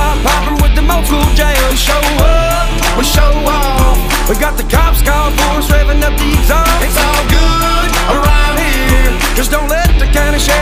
up, popping with the old school jam. Show up, we show off. We got the cops called for us, revving up the exhaust. It's all good around here. Just don't let the county sheriff.